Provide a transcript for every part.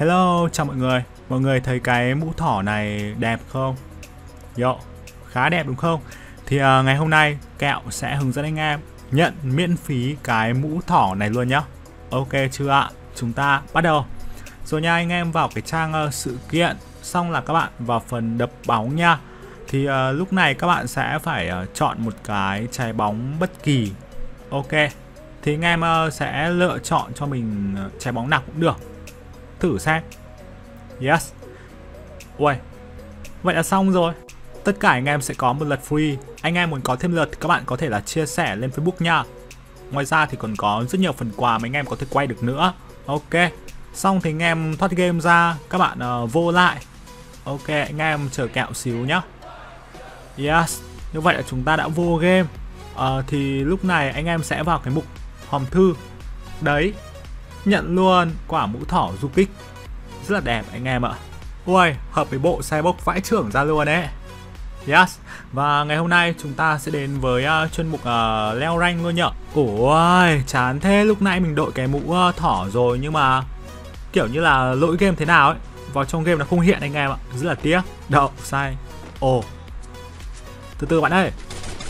Hello, chào mọi người. Mọi người thấy cái mũ thỏ này đẹp không? Yo, khá đẹp đúng không? Thì uh, ngày hôm nay Kẹo sẽ hướng dẫn anh em nhận miễn phí cái mũ thỏ này luôn nhá. Ok chưa ạ? Chúng ta bắt đầu. Rồi nha anh em vào cái trang uh, sự kiện Xong là các bạn vào phần đập bóng nha. Thì uh, lúc này các bạn sẽ phải uh, chọn một cái trái bóng bất kỳ. Ok. Thì anh em uh, sẽ lựa chọn cho mình trái bóng nào cũng được. Thử xem. Yes. Uầy Vậy là xong rồi. Tất cả anh em sẽ có một lượt free. Anh em muốn có thêm lượt thì các bạn có thể là chia sẻ lên Facebook nha. Ngoài ra thì còn có rất nhiều phần quà mà anh em có thể quay được nữa. Ok. Xong thì anh em thoát game ra. Các bạn uh, vô lại. Ok anh em chờ kẹo xíu nhá. Yes. Như vậy là chúng ta đã vô game. Uh, Thì lúc này anh em sẽ vào cái mục hòm thư. Đấy. Nhận luôn quả mũ thỏ du kích. Rất là đẹp anh em ạ. Ui, hợp với bộ xe bốc vãi trưởng ra luôn đấy Yes, và ngày hôm nay chúng ta sẽ đến với uh, chuyên mục uh, leo rank luôn nhở. Ôi, chán thế, lúc nãy mình đội cái mũ uh, thỏ rồi nhưng mà kiểu như là lỗi game thế nào ấy. Vào trong game nó không hiện anh em ạ, rất là tiếc. Đậu, sai. Ồ. Từ từ bạn ơi,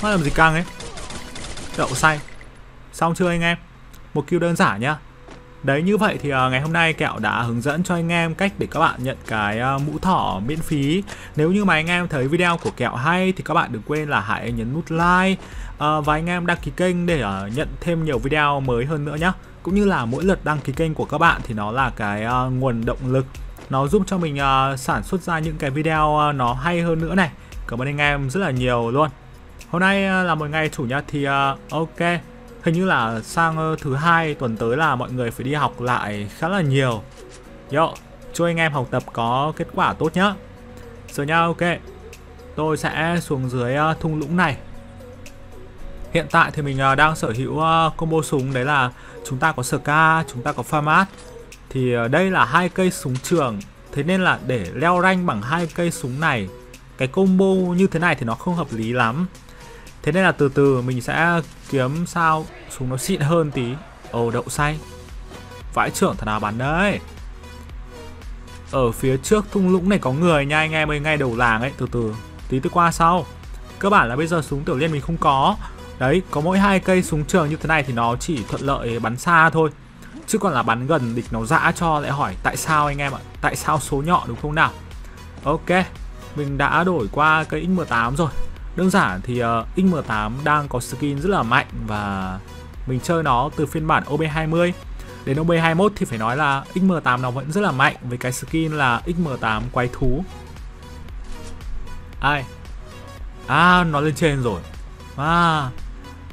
nó làm gì căng ấy? Đậu sai. Xong chưa anh em? Một kill đơn giản nhá. Đấy như vậy thì uh, ngày hôm nay Kẹo đã hướng dẫn cho anh em cách để các bạn nhận cái uh, mũ thỏ miễn phí. Nếu như mà anh em thấy video của Kẹo hay thì các bạn đừng quên là hãy nhấn nút like uh, Và anh em đăng ký kênh để uh, nhận thêm nhiều video mới hơn nữa nhé Cũng như là mỗi lượt đăng ký kênh của các bạn thì nó là cái uh, nguồn động lực. Nó giúp cho mình uh, sản xuất ra những cái video uh, nó hay hơn nữa này. Cảm ơn anh em rất là nhiều luôn. Hôm nay uh, là một ngày chủ nhật thì uh, ok. Hình như là sang ờ, thứ hai tuần tới là mọi người phải đi học lại khá là nhiều. Yo, chúc anh em học tập có kết quả tốt nhá. Rồi nha, ok. Tôi sẽ xuống dưới ờ, thung lũng này. Hiện tại thì mình ờ, đang sở hữu combo súng đấy là chúng ta có Ska, chúng ta có Famat. Thì đây là hai cây súng trường. Thế nên là để leo rank bằng hai cây súng này, cái combo như thế này thì nó không hợp lý lắm. Thế nên là từ từ, mình sẽ kiếm sao súng nó xịn hơn tí. Ồ, đậu say Vãi trưởng thằng nào bắn đấy? Ở phía trước thung lũng này có người nha, anh em ơi, Ngay đầu làng ấy. Từ từ, Tí tôi qua sau. Cơ bản là bây giờ súng tiểu liên mình không có. Đấy, có mỗi hai cây súng trường như thế này Thì nó chỉ thuận lợi bắn xa thôi. Chứ còn là bắn gần địch nó dã cho lại hỏi Tại sao anh em ạ? Tại sao số nhọ đúng không nào? Ok, Mình đã đổi qua cây X18 rồi. Đơn giản thì ờ, uh, XM8 đang có skin rất là mạnh và mình chơi nó từ phiên bản OB20 đến OB21 thì phải nói là XM8 nó vẫn rất là mạnh với cái skin là XM8 quái thú. Ai? À, nó lên trên rồi. À,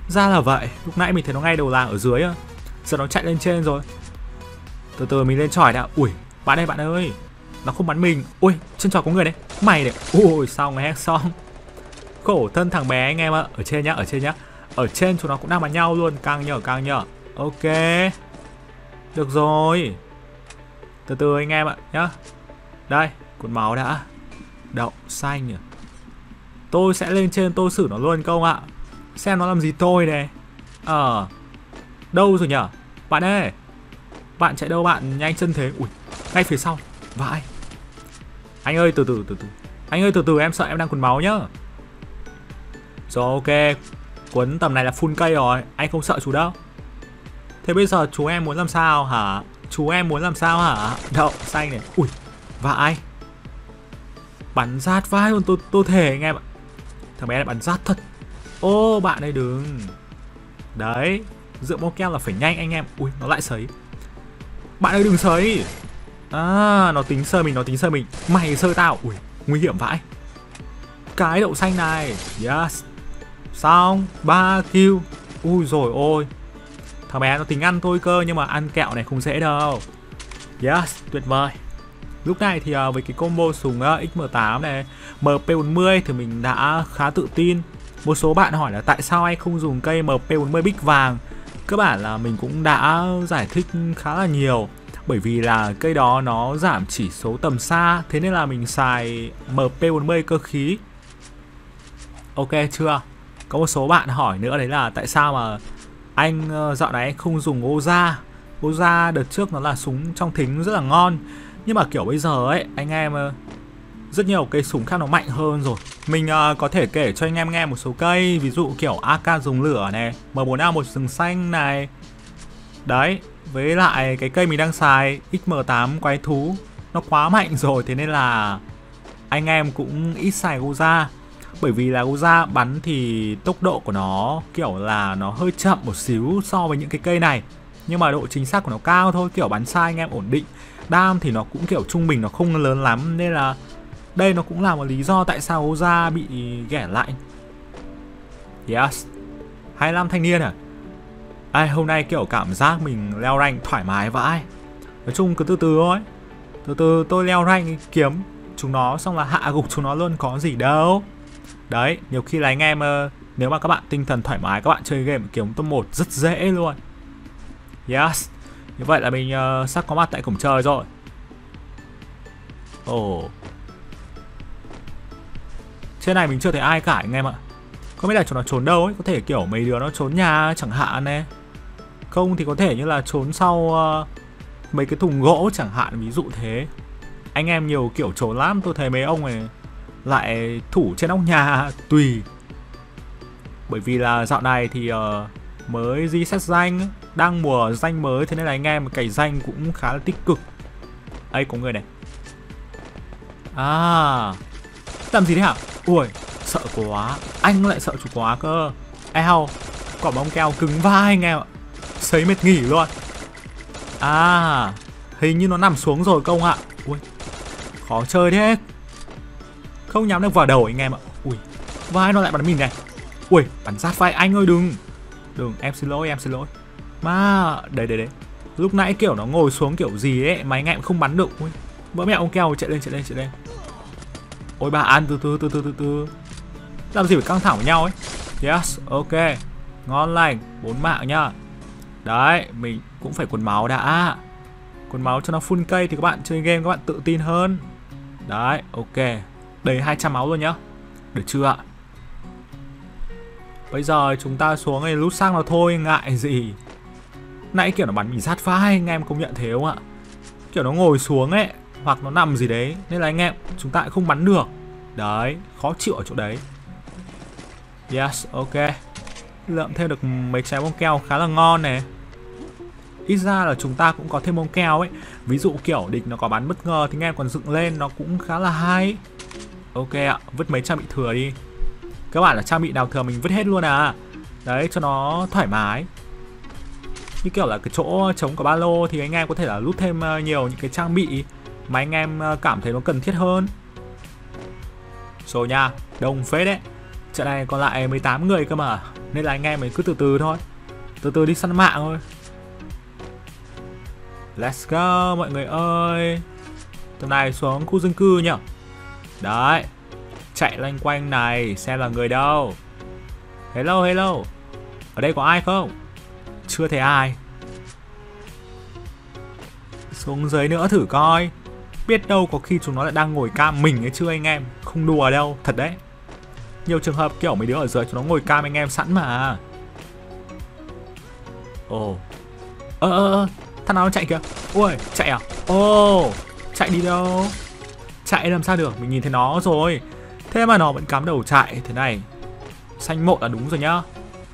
ra là vậy. Lúc nãy mình thấy nó ngay đầu làng ở dưới á. Giờ nó chạy lên trên rồi. Từ từ mình lên tròi đã. Ui, bạn ơi bạn ơi. Nó không bắn mình. Ui, trên tròi có người đấy. Mày đấy. Ui, xong hét xong khổ thân thằng bé anh em ạ. Ở trên nhá ở trên nhá. Ở trên chúng nó cũng đang bắn nhau luôn. Căng nhở căng nhở. Ok. Được rồi. Từ từ anh em ạ nhá. Đây cột máu đã. Đậu xanh nhỉ tôi sẽ lên trên tôi xử nó luôn công ạ. Xem nó làm gì tôi này. Ờ. À, đâu rồi nhở? Bạn ơi. Bạn chạy đâu bạn? Nhanh chân thế. Ui ngay phía sau. Vãi. Anh ơi từ từ từ từ. Anh ơi từ từ em sợ em đang cuốn máu nhá rồi ok. Quấn tầm này là full cây rồi. Anh không sợ chú đâu. Thế bây giờ chú em muốn làm sao hả? Chú em muốn làm sao hả? Đậu xanh này. Ui Vãi Bắn rát vai luôn tôi, tôi thể anh em ạ. Thằng bé này bắn rát thật. Ô bạn đây đừng. Đấy Dựa mô keo là phải nhanh anh em. Ui nó lại sấy. Bạn ơi đừng sấy. À nó tính sơ mình nó tính sơ mình. Mày sơ tao. Ui nguy hiểm vãi. Cái đậu xanh này. Yes. Xong 3 kill Ui rồi ôi. Thằng bé nó tính ăn thôi cơ, nhưng mà ăn kẹo này không dễ đâu. Yes, tuyệt vời. Lúc này thì à, với cái combo súng à, XM8 này MP40 thì mình đã khá tự tin. Một số bạn hỏi là tại sao anh không dùng cây MP40 bích vàng? Cơ bản là mình cũng đã giải thích khá là nhiều. Bởi vì là cây đó nó giảm chỉ số tầm xa, Thế nên là mình xài MP40 cơ khí. Ok, chưa? Có một số bạn hỏi nữa đấy là tại sao mà anh ờ, dạo này anh không dùng Oza Oza đợt trước nó là súng trong thính rất là ngon. Nhưng mà kiểu bây giờ ấy Anh em ờ, rất nhiều cây súng khác nó mạnh hơn rồi. Mình uh, có thể kể cho anh em nghe một số cây Ví dụ kiểu AK dùng lửa này M4A một rừng xanh này. Đấy Với lại cái cây mình đang xài XM8 quái thú Nó quá mạnh rồi Thế nên là anh em cũng ít xài Goza bởi vì là ra bắn thì tốc độ của nó, kiểu là, nó hơi chậm một xíu so với những cái cây này. Nhưng mà độ chính xác của nó cao thôi, kiểu bắn sai anh em ổn định. Đam thì nó cũng, kiểu, trung bình nó không lớn lắm. Nên là đây nó cũng là một lý do tại sao Goza bị ghẻ lại. Yes. 25 thanh niên à? Ai, hôm nay, kiểu, cảm giác mình leo rank thoải mái vãi. Nói chung cứ từ từ thôi. Từ từ, tôi leo rank kiếm chúng nó, xong là hạ gục chúng nó luôn, có gì đâu đấy nhiều khi là anh em ờ, nếu mà các bạn tinh thần thoải mái các bạn chơi game kiếm top 1 rất dễ luôn. Yes. Như vậy là mình uh, sắp có mặt tại cổng trời rồi. Ồ. Oh. trên này mình chưa thấy ai cả anh em ạ. Không biết là chúng nó trốn đâu ấy có thể kiểu mấy đứa nó trốn nhà chẳng hạn nè không thì có thể như là trốn sau uh, mấy cái thùng gỗ chẳng hạn ví dụ thế. Anh em nhiều kiểu trốn lắm tôi thấy mấy ông này lại thủ trên nóc nhà tùy. Bởi vì là dạo này thì uh, mới reset danh đang mùa danh mới thế nên là anh em cày danh cũng khá là tích cực. Ấy có người này. À làm gì thế hả? Ui sợ quá. Anh lại sợ chủ quá cơ. Eo quả bóng keo cứng vai anh em ạ. Sấy mệt nghỉ luôn. À hình như nó nằm xuống rồi công ạ? Ui khó chơi thế không nhắm được vào đầu anh em ạ. Ui, vai nó lại bắn mình này. Ui, bắn sát vai anh ơi, đừng. Đừng, em xin lỗi, em xin lỗi. Mà đấy đấy đấy lúc nãy kiểu nó ngồi xuống kiểu gì ấy mà anh em không bắn được. Ui bữa mẹ ông keo, chạy lên chạy lên chạy lên. Ôi, bà, ăn từ từ từ từ từ từ. Làm gì phải căng thẳng với nhau ấy? Yes, ok. Ngon lành, bốn mạng nhá. Đấy, mình cũng phải quần máu đã. Quần máu cho nó full cây thì các bạn chơi game các bạn tự tin hơn. Đấy, ok đầy 200 máu rồi nhá. Được chưa ạ? Bây giờ chúng ta xuống này lút sang nó thôi, Ngại gì. Nãy kiểu nó bắn mình sát phai anh em công nhận thế không ạ? Kiểu nó ngồi xuống ấy, Hoặc nó nằm gì đấy. Nên là anh em, chúng ta cũng không bắn được. Đấy, khó chịu ở chỗ đấy. Yes, ok. Lượm thêm được mấy trái bông keo khá là ngon này. Ít ra là chúng ta cũng có thêm bông keo ấy. Ví dụ kiểu địch nó có bắn bất ngờ Thì anh em còn dựng lên, nó cũng khá là hay. Ok ạ, vứt mấy trang bị thừa đi. Các bạn là trang bị nào thừa mình vứt hết luôn à? Đấy, cho nó thoải mái. Như kiểu là cái chỗ chống của ba lô Thì anh em có thể là lút thêm ờ, nhiều những cái trang bị Mà anh em ờ, cảm thấy nó cần thiết hơn. Rồi nha, đông phết đấy. Trận này còn lại 18 người cơ mà Nên là anh em mình cứ từ từ thôi. Từ từ đi săn mạng thôi. Let's go mọi người ơi. Tuần này xuống khu dân cư nhỉ Đấy. Chạy loanh quanh này, Xem là người đâu. Hello hello. Ở đây có ai không? Chưa thấy ai. Xuống dưới nữa thử coi. Biết đâu có khi chúng nó lại đang ngồi cam mình ấy chưa anh em. Không đùa đâu, Thật đấy. Nhiều trường hợp kiểu mấy đứa ở dưới chúng nó ngồi cam anh em sẵn mà. Ồ. Ơ ơ ơ, Thằng nào nó chạy kìa? Ui, chạy à? Ồ, Chạy đi đâu? Chạy làm sao được, mình nhìn thấy nó rồi. Thế mà nó vẫn cắm đầu chạy. Thế này. Xanh một là đúng rồi nhá.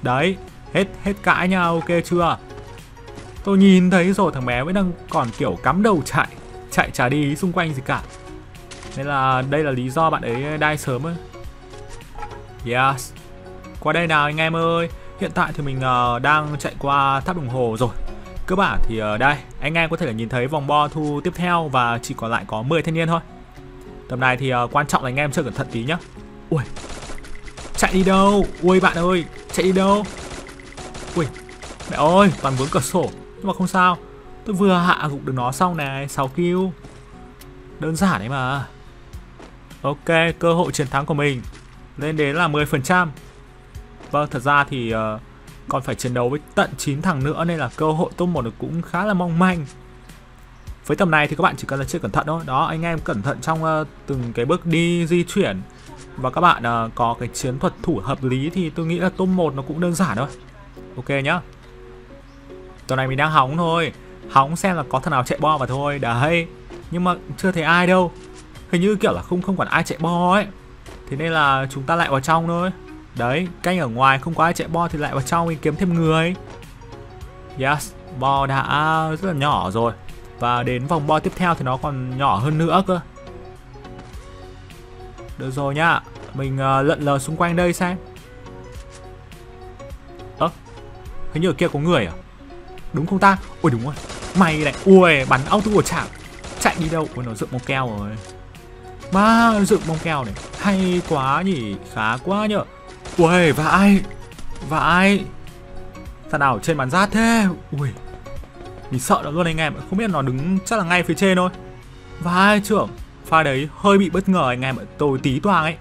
Đấy, hết hết cãi nha, ok chưa? Tôi nhìn thấy rồi thằng bé vẫn đang còn kiểu cắm đầu chạy. Chạy chả đi xung quanh gì cả. Nên là đây là lý do bạn ấy đai sớm ấy Yes. Qua đây nào anh em ơi. Hiện tại thì mình uh, đang chạy qua tháp đồng hồ rồi. Cơ bản thì uh, đây Anh em có thể nhìn thấy vòng bo thu tiếp theo Và chỉ còn lại có 10 thanh niên thôi. Tầm này thì uh, quan trọng là anh em chơi cẩn thận tí nhá. Ui. Chạy đi đâu? Ui bạn ơi Chạy đi đâu? Ui Mẹ ơi Toàn vướng cửa sổ. Nhưng mà không sao. Tôi vừa hạ gục được nó xong này 6 kill. Đơn giản đấy mà. Ok Cơ hội chiến thắng của mình Lên đến là 10% Vâng thật ra thì uh, Còn phải chiến đấu với tận 9 thằng nữa Nên là cơ hội top 1 cũng khá là mong manh với tầm này thì các bạn chỉ cần là chơi cẩn thận thôi. Đó anh em cẩn thận trong uh, từng cái bước đi di chuyển. Và các bạn uh, có cái chiến thuật thủ hợp lý thì tôi nghĩ là top 1 nó cũng đơn giản thôi. Ok nhá. Tuần này mình đang hóng thôi. Hóng xem là có thằng nào chạy bo mà thôi. Đấy. Nhưng mà chưa thấy ai đâu. Hình như kiểu là không không còn ai chạy bo ấy. Thế nên là chúng ta lại vào trong thôi. Đấy, canh ở ngoài không có ai chạy bo thì lại vào trong mình kiếm thêm người. Yes, bo đã rất là nhỏ rồi. Và đến vòng bo tiếp theo thì nó còn nhỏ hơn nữa cơ. Được rồi nhá Mình ờ, uh, lận lờ xung quanh đây xem. Ơ, hình như ở kia có người à? Đúng không ta? ui đúng rồi. Mày này, ui, bắn auto của chạm Chạy đi đâu? ui nó dựng một keo rồi. Má, dựng bông keo này. Hay quá nhỉ, khá quá nhở. Ui, và ai Và ai Thằng nào trên bàn rát thế. Ui. Mình sợ nó luôn anh em Không biết nó đứng chắc là ngay phía trên thôi. Và trưởng Pha đấy hơi bị bất ngờ anh em ạ. Tôi tí toang ấy.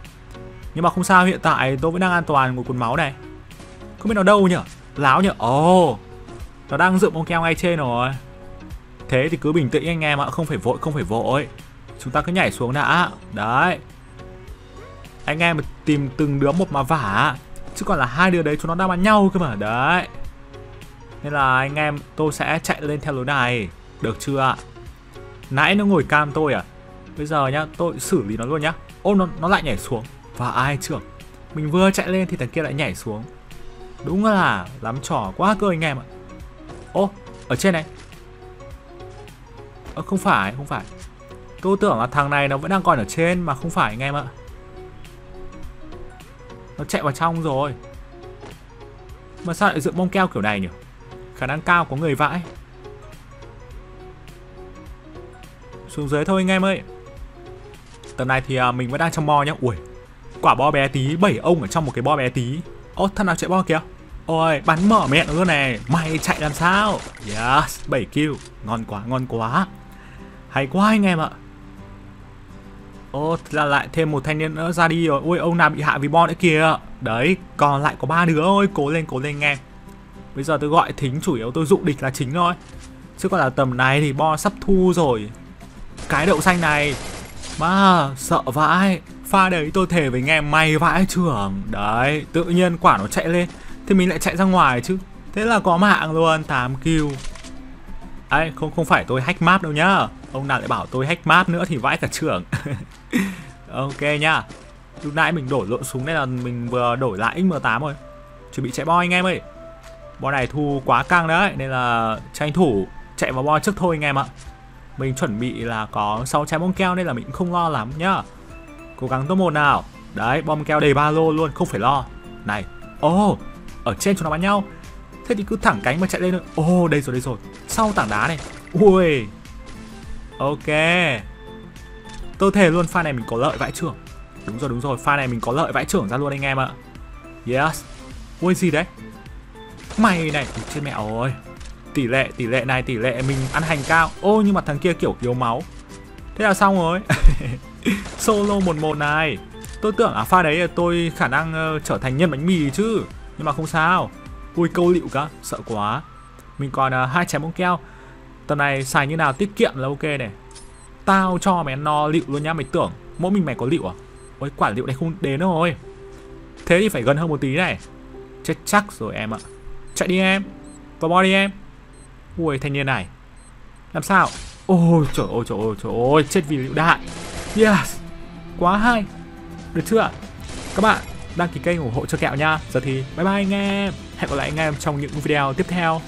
Nhưng mà không sao hiện tại tôi vẫn đang an toàn của quần máu này. Không biết nó đâu nhở Láo nhở Ồ. Oh, Nó đang dựng con keo ngay trên rồi. Thế thì cứ bình tĩnh anh em ạ Không phải vội không phải vội. Chúng ta cứ nhảy xuống đã. Đấy. Anh em tìm từng đứa một mà vả. Chứ còn là hai đứa đấy chúng nó đang bắn nhau cơ mà. Đấy. Nên là anh em tôi sẽ chạy lên theo lối này. Được chưa ạ? Nãy nó ngồi cam tôi à? Bây giờ nhá tôi xử lý nó luôn nhá. Ô nó, nó lại nhảy xuống. Và ai trưởng? Mình vừa chạy lên thì thằng kia lại nhảy xuống. Đúng là lắm trò quá cơ anh em ạ. Ô ở trên này. Ơ không phải không phải. Tôi tưởng là thằng này nó vẫn đang còn ở trên mà không phải anh em ạ. Nó chạy vào trong rồi. Mà sao lại dựng bông keo kiểu này nhỉ? Khả năng cao có người vãi. Xuống dưới thôi anh em ơi. Tầm này thì à, mình vẫn đang trong bo nhá. Ui Quả bo bé tí 7 ông ở trong một cái bo bé tí. Ô thằng nào chạy bo kìa? Ôi bắn mở mẹ nó luôn này. Mày chạy làm sao? Yes 7 kill. Ngon quá ngon quá. Hay quá anh em ạ. Ô, là lại thêm một thanh niên nữa ra đi rồi. Ôi, ông nào bị hạ vì bo nữa kìa. Đấy, còn lại có ba đứa. Thôi. Cố lên, cố lên nghe. Bây giờ tôi gọi thính chủ yếu tôi dụ địch là chính thôi. Chứ còn là tầm này thì bo sắp thu rồi. Cái đậu xanh này. Mà, sợ vãi. Pha đấy tôi thể với nghe may vãi trưởng. Đấy, tự nhiên quả nó chạy lên. Thì mình lại chạy ra ngoài chứ. Thế là có mạng luôn, 8 kill. Ấy, không không phải tôi hack map đâu nhá. Ông nào lại bảo tôi hack map nữa thì vãi cả trưởng. ok nhá lúc nãy mình đổi lộn súng đây là mình vừa đổi lại xm8 rồi chuẩn bị chạy bo anh em ơi bo này thu quá căng đấy nên là tranh thủ chạy vào bo trước thôi anh em ạ. Mình chuẩn bị là có 6 trái bom keo nên là mình cũng không lo lắm nhá. Cố gắng top một nào. Đấy bom keo đầy ba lô luôn không phải lo. Này ô oh, ở trên chúng nó bắn nhau. Thế thì cứ thẳng cánh mà chạy lên thôi. Ô oh, đây rồi đây rồi. Sau tảng đá này. Ui. Ok. Tôi thề luôn pha này mình có lợi vãi trưởng. Đúng rồi đúng rồi pha này mình có lợi vãi trưởng ra luôn anh em ạ. Yes. Ui gì đấy? Mày này. Trên mẹ ơi. Tỷ lệ tỷ lệ này tỷ lệ mình ăn hành cao. Ô nhưng mà thằng kia kiểu yếu máu. Thế là xong rồi. Solo 1-1 này. Tôi tưởng là pha đấy là tôi khả năng uh, trở thành nhân bánh mì chứ. Nhưng mà không sao. Ui câu liệu cả Sợ quá. Mình còn uh, hai chém bông keo. Tầm này xài như nào tiết kiệm là ok này. Tao cho mày no liệu luôn nhá Mày tưởng. Mỗi mình mày có liệu à? Ôi quả liệu này không đến rồi. Thế thì phải gần hơn một tí này. Chết chắc rồi em ạ. Chạy đi em. Vào bo đi em. Ui, thanh niên này. Làm sao? Ôi, trời ơi trời ơi trời ơi, Chết vì lựu đạn. Yes. Quá hay. Được chưa? Các bạn đăng ký kênh ủng hộ cho kẹo nha. Giờ thì bye bye anh em. Hẹn gặp lại anh em trong những video tiếp theo.